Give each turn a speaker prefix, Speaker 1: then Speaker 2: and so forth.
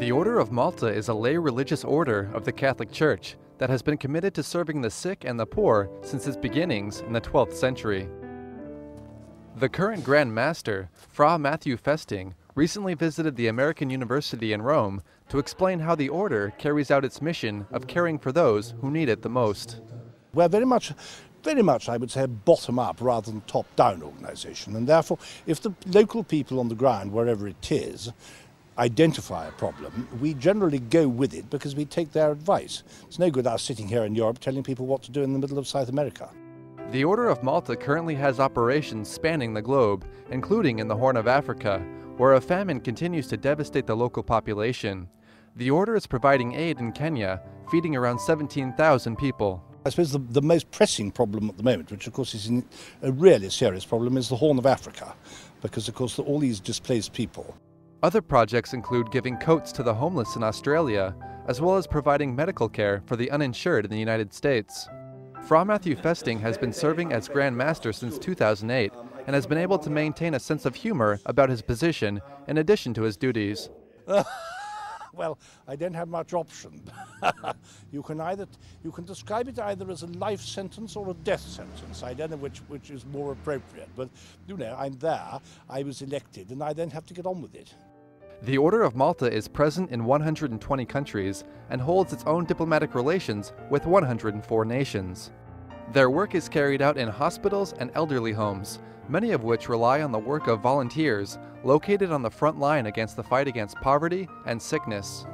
Speaker 1: The Order of Malta is a lay religious order of the Catholic Church that has been committed to serving the sick and the poor since its beginnings in the 12th century. The current Grand Master, Fra Matthew Festing, recently visited the American University in Rome to explain how the order carries out its mission of caring for those who need it the most.
Speaker 2: We're very much, very much, I would say, a bottom-up rather than top-down organisation, and therefore, if the local people on the ground, wherever it is, identify a problem, we generally go with it because we take their advice. It's no good us sitting here in Europe telling people what to do in the middle of South America.
Speaker 1: The Order of Malta currently has operations spanning the globe, including in the Horn of Africa, where a famine continues to devastate the local population. The Order is providing aid in Kenya, feeding around 17,000 people.
Speaker 2: I suppose the, the most pressing problem at the moment, which of course is a really serious problem, is the Horn of Africa, because of course all these displaced people
Speaker 1: other projects include giving coats to the homeless in Australia, as well as providing medical care for the uninsured in the United States. Fra Matthew Festing has been serving as Grand Master since 2008 and has been able to maintain a sense of humor about his position in addition to his duties.
Speaker 2: well, I don't have much option. you can either you can describe it either as a life sentence or a death sentence. I don't know which which is more appropriate, but you know, I'm there. I was elected, and I then have to get on with it.
Speaker 1: The Order of Malta is present in 120 countries and holds its own diplomatic relations with 104 nations. Their work is carried out in hospitals and elderly homes, many of which rely on the work of volunteers located on the front line against the fight against poverty and sickness.